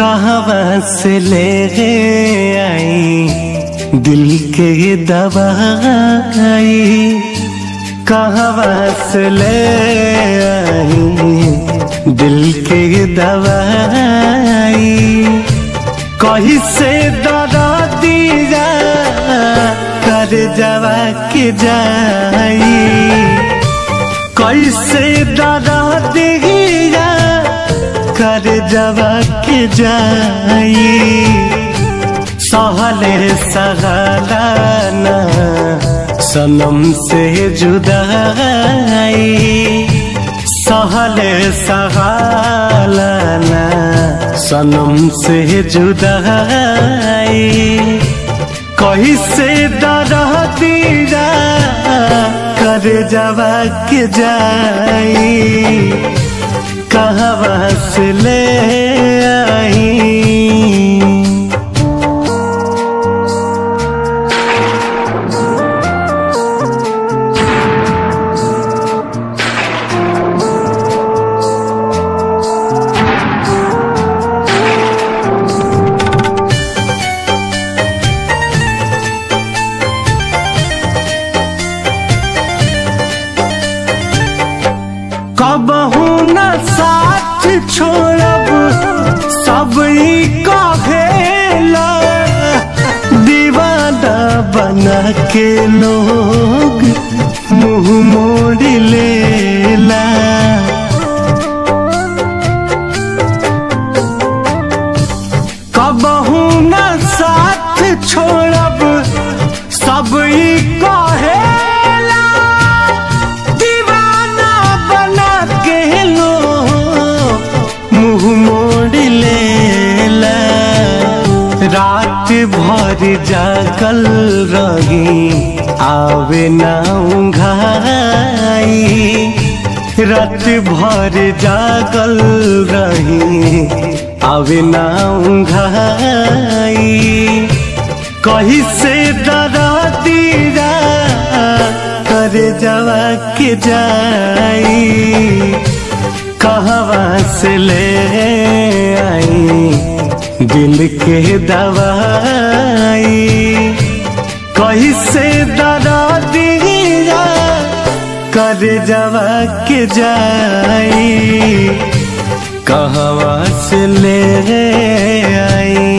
कहाँ से ले आई, दिल के दवाई कहाँ से ले आई, दिल के दवाई कहीं से दरा दिया, कर जवा के जाई। कैसे दरा दिया कर जवा के जाई सहले सहलाना सनम से जुदाई सहले सहलाना सनम से जुदाई कहीं से दरा दिया कर जवा के जाई कहाँ से ले आई? कबहू न साथ छोड़ब, सब ई कहेला दीवाना बना के लोग मुँह मोड़ लेला। कबहू न साथ छोड़ब, सब रात भर जागल रही आवे ना उंघाई। रात भर जागल रही आवे ना उंघाई। कहीं से डरा दीरा कर जवा के जाई। कहवा से ले आई दिल के दवाई। कैसे दरा दिया कर जवा के जाई। कहवा से ले आई?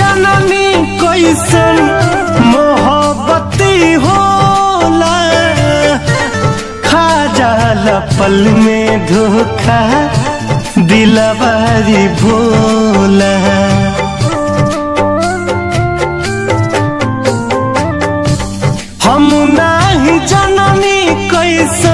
जननी कैसन मोहब्बती होला? खा जाला पल में धोखा, दिलवारी भोला। हम नाही जननी कैसन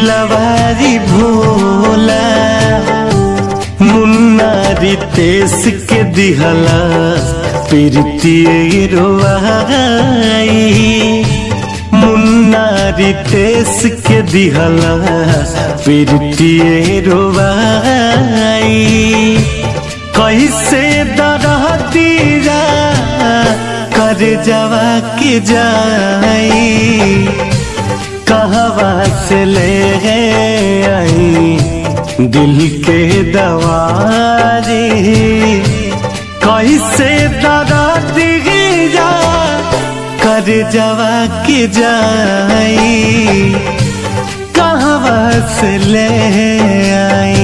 दिलवारी भोला मुन्ना रितेश के दिहला, प्रीति मुन्ना रितेश के दिहला, प्रीति रोवाई कैसे दरा दीरा कर जवा के जाई। कहवा से ले आई, दिल के दवारी। कैसे दरा जा, कर जवा की जाई। कहवा से ले आई